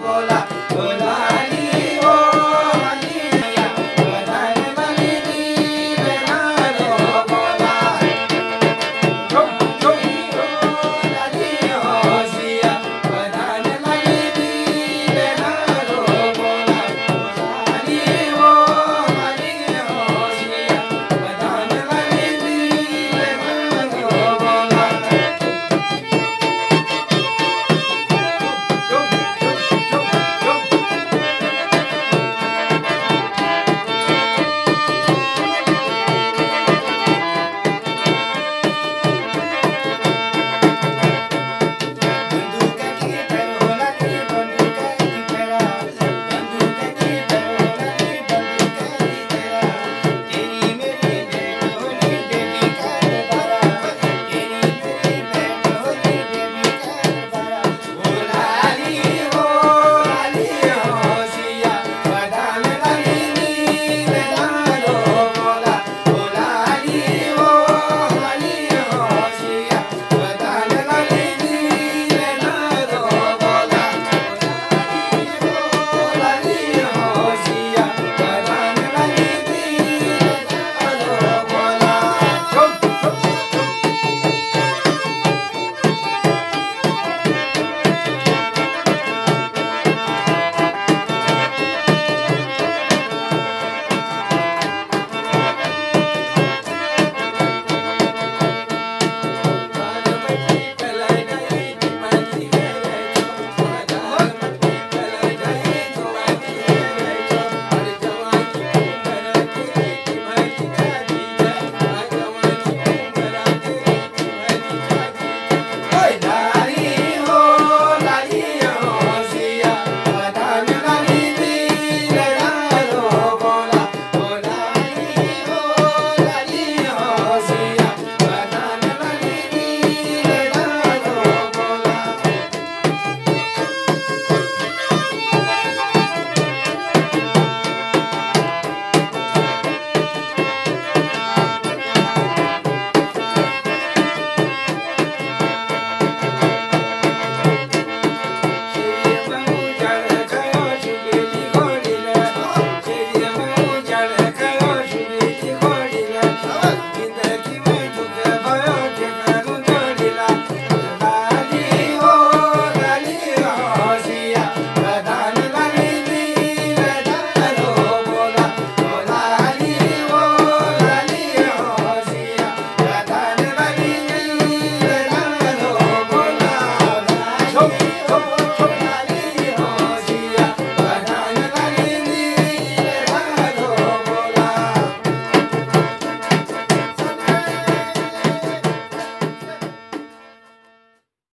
Hola, hola.